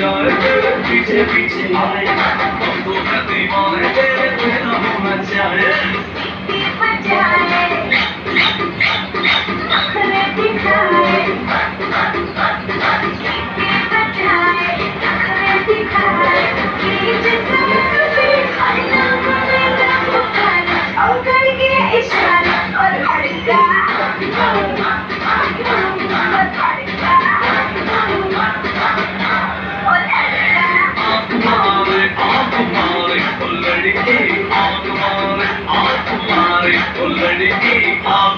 जाएँगे पीछे पीछे आए हमको कभी मारे तेरे बिना होना चाहे और हर का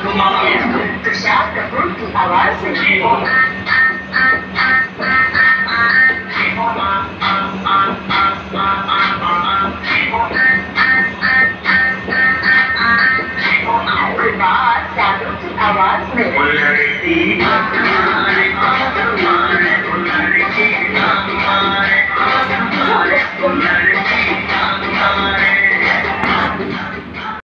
तुषार कपूर की आवाज़ में आवाज़ में